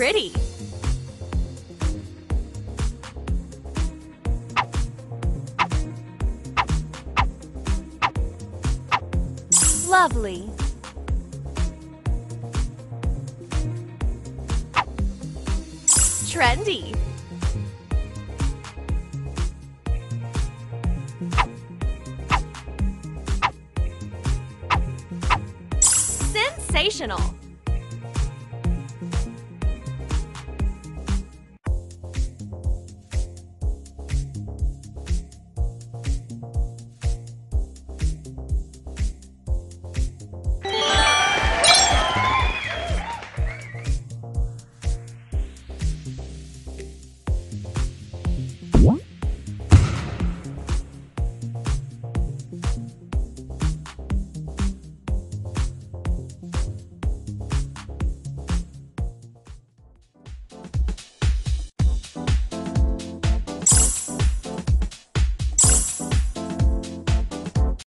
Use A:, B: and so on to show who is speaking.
A: pretty. Lovely. Trendy. Sensational.